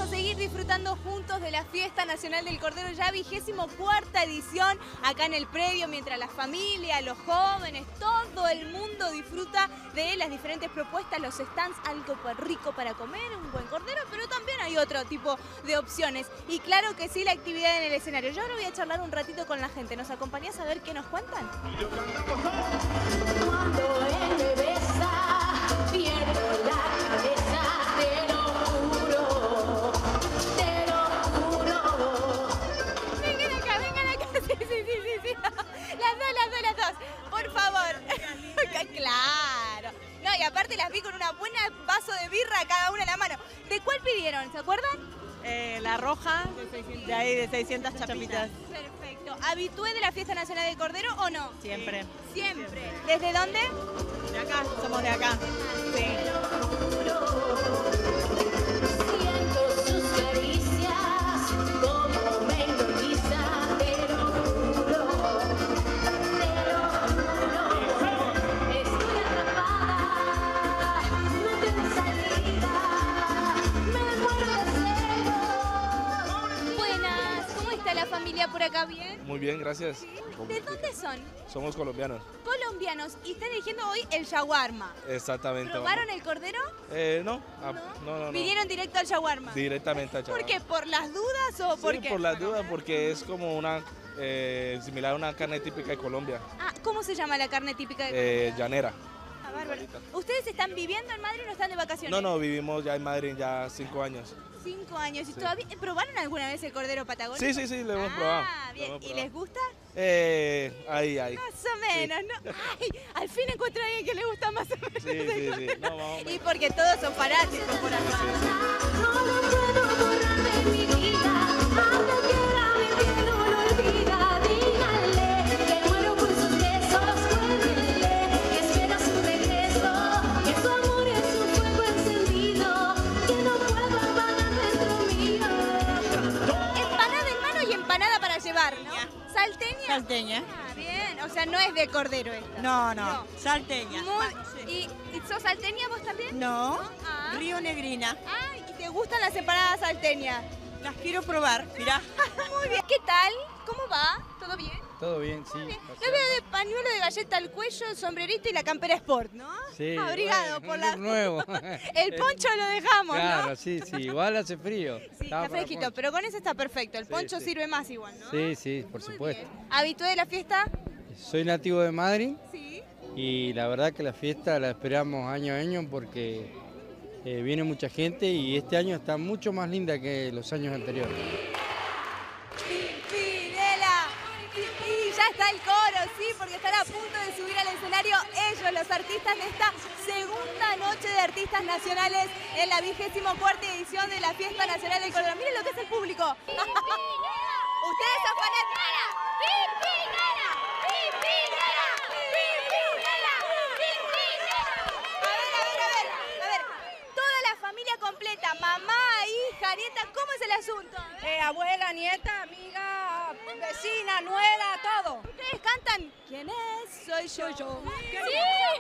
Seguir disfrutando juntos de la Fiesta Nacional del Cordero, ya vigésimo cuarta edición acá en el predio, mientras la familia, los jóvenes, todo el mundo disfruta de las diferentes propuestas, los stands, algo rico para comer, un buen cordero, pero también hay otro tipo de opciones. Y claro que sí, la actividad en el escenario. Yo ahora voy a charlar un ratito con la gente. ¿Nos acompañás a ver qué nos cuentan? Cuando él me claro. No, y aparte las vi con una buena vaso de birra cada una en la mano. ¿De cuál pidieron? ¿Se acuerdan? la roja, de ahí de 600 chapitas. Perfecto. ¿Habitué de la Fiesta Nacional del Cordero o no? Siempre. Siempre. ¿Desde dónde? De acá, somos de acá. Siento acá? ¿Bien? Muy bien, gracias. ¿De dónde son? Somos colombianos. Colombianos. Y están eligiendo hoy el shawarma. Exactamente. ¿Probaron el cordero? Eh, no, ah, no, no, no. ¿Vinieron directo al shawarma? Directamente a Chabá. ¿Por qué? ¿Por las dudas o por Sí, qué? por las dudas, porque es como una eh, similar a una carne típica de Colombia, Ah, ¿cómo se llama la carne típica de eh, llanera. Ah, bárbaro. ¿Ustedes están viviendo en Madrid o están de vacaciones? No, no, vivimos ya en Madrid ya cinco años. Cinco años. ¿Y Sí. todavía probaron alguna vez el cordero patagónico? Sí, sí, sí, lo hemos probado. Ah, bien. hemos ¿Y probado. les gusta? Eh, ahí, ahí. Más o menos, ¿no? Ay, al fin encuentro a alguien que le gusta más o menos. Sí, sí, sí. No, vamos. Y porque todos son fanáticos por acá. ¿Salteña? Ah, bien. O sea, no es de cordero esta. No, no, salteña. Muy- ¿Y, y sos salteña vos también? No, Ah. Río Negrina. Ay, ¿y te gustan las empanadas salteñas? Las quiero probar, mirá. Muy bien. ¿Qué tal? ¿Cómo va? ¿Todo bien? Todo bien, sí. Lo veo de pañuelo de galleta al cuello, sombrerito y la campera sport, ¿no? Sí, Abrigado bueno, por la... nuevo. El poncho lo dejamos, Claro, ¿no? sí, sí, igual hace frío. Sí, está fresquito, pero con eso está perfecto. El poncho sí. sirve más igual, ¿no? Sí, sí, por supuesto. ¿Habitué de la fiesta? Soy nativo de Madrid Sí. y la verdad que la fiesta la esperamos año a año porque eh, viene mucha gente y este año está mucho más linda que los años anteriores. Escenario ellos, los artistas de esta segunda noche de artistas nacionales en la vigésimo cuarta edición de la Fiesta Nacional del Cordero. Miren lo que es el público. Ustedes son completa, mamá, hija, nieta, ¿cómo es el asunto? Eh, abuela, nieta, amiga, vecina, nuera, todo. Ustedes cantan. ¿Quién es? Soy yo. yo. Sí.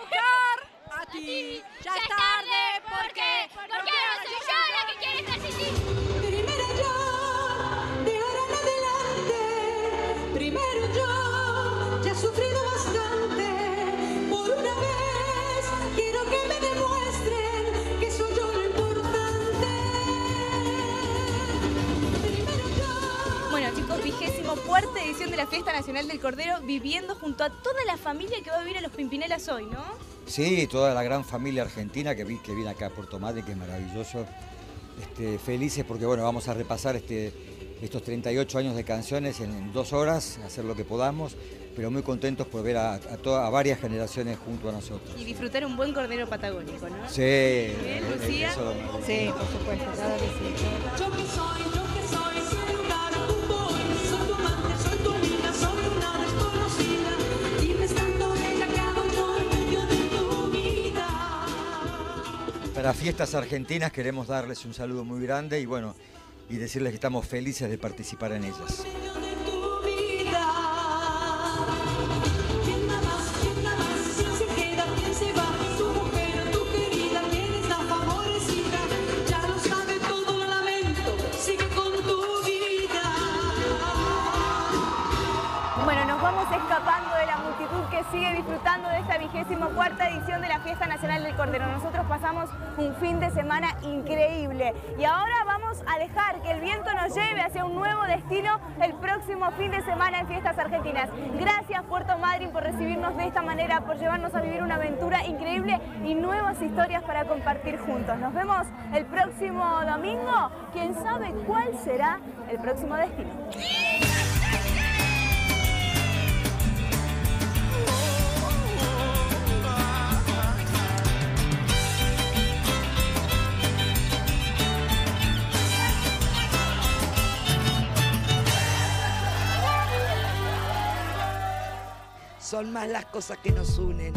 buscar a ti. Ya es tarde, ¿por qué? Porque ahora soy yo la que quiere estar sin ti. La Fiesta Nacional del Cordero viviendo junto a toda la familia que va a vivir a los Pimpinelas hoy, ¿no? Sí, toda la gran familia argentina que, vi- que viene acá a Puerto Madryn, que es maravilloso. Este, felices porque bueno, vamos a repasar este, estos 38 años de canciones en, en dos horas, hacer lo que podamos, pero muy contentos por ver a, a toda- a varias generaciones junto a nosotros. Y disfrutar un buen cordero patagónico, ¿no? Sí, Bien, eh, Lucía. eso- Sí, por supuesto, claro que sí. Yo que soy, yo que soy, Para Fiestas Argentinas queremos darles un saludo muy grande y bueno, y decirles que estamos felices de participar en ellas. Sigue disfrutando de esta vigésimo cuarta edición de la Fiesta Nacional del Cordero. Nosotros pasamos un fin de semana increíble y ahora vamos a dejar que el viento nos lleve hacia un nuevo destino el próximo fin de semana en Fiestas Argentinas. Gracias Puerto Madryn por recibirnos de esta manera, por llevarnos a vivir una aventura increíble y nuevas historias para compartir juntos. Nos vemos el próximo domingo. ¿Quién sabe cuál será el próximo destino? Son más las cosas que nos unen